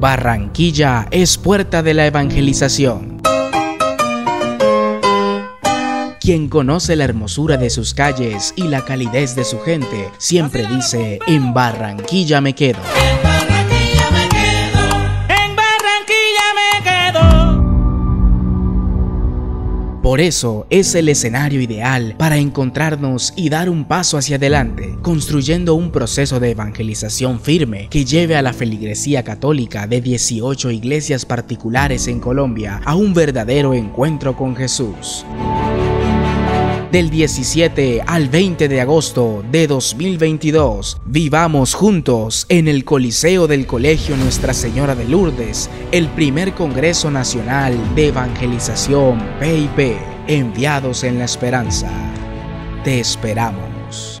Barranquilla es puerta de la evangelización. Quien conoce la hermosura de sus calles y la calidez de su gente, siempre dice, en Barranquilla me quedo. Por eso es el escenario ideal para encontrarnos y dar un paso hacia adelante, construyendo un proceso de evangelización firme que lleve a la feligresía católica de 18 iglesias particulares en Colombia a un verdadero encuentro con Jesús del 17 al 20 de agosto de 2022. Vivamos juntos en el Coliseo del Colegio Nuestra Señora de Lourdes, el primer Congreso Nacional de Evangelización PIP, enviados en la esperanza. Te esperamos.